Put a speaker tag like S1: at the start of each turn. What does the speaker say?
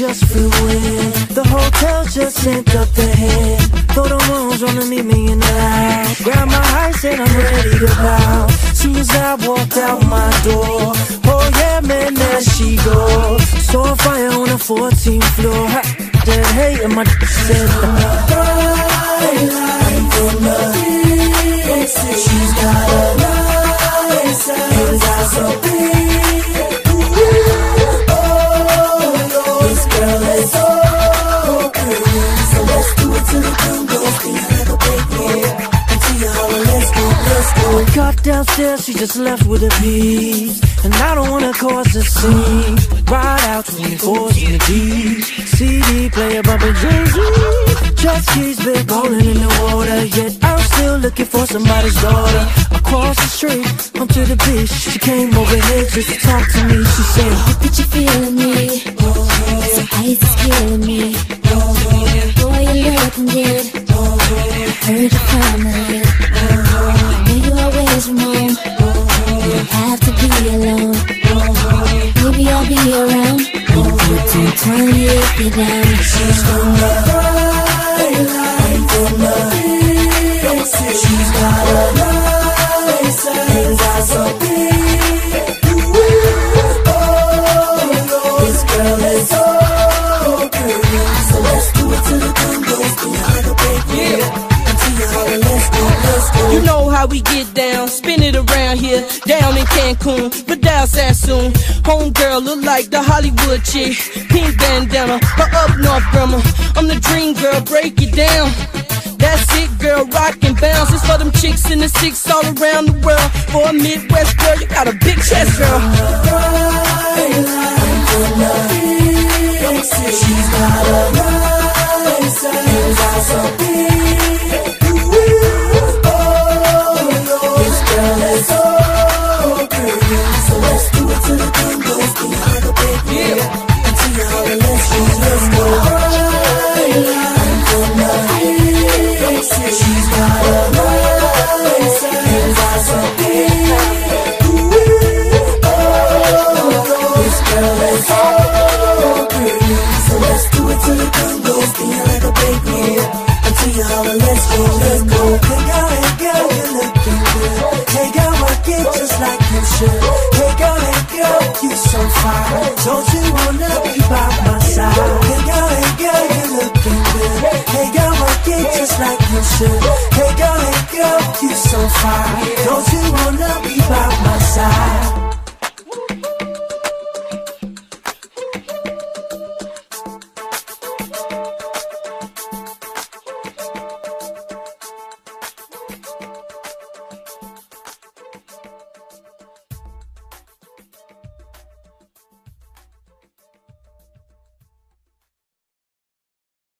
S1: just flew in. The hotel just sent up the head. Throw the rooms wanna meet me in the house. Grab my heart, and I'm ready to bow. Soon as I walked out my door, oh yeah, man, there she goes. Saw a fire on the 14th floor. Ha, That hate and my said, She's got a girl is so let's do it till the gun goes clean like a big yeah. Until you holler, let's go, let's go. I got downstairs, she just left with a piece. And I don't wanna cause a scene. Ride out 24s in the G. CD player bumping Jay-Z. Jet skis, big bowling in the water. Yet I'm still looking for somebody's daughter. Across the street, onto the beach. She came over here just to talk to me. She said,
S2: But you feeling me? So ice is killing me. Boy, you looking good. Heard you lid. I know you always home. You don't have to be alone. Maybe I'll be around. When you twenty if you're down.
S1: She's from
S3: get down, spin it around here, down in Cancun, but down Sassoon. Homegirl look like the Hollywood chick, pink bandana, her up north grandma. I'm the dream girl, break it down. That's it, girl, rock and bounce. It's for them chicks in the six all around the world. For a Midwest girl, you got a big chest, girl.
S1: Don't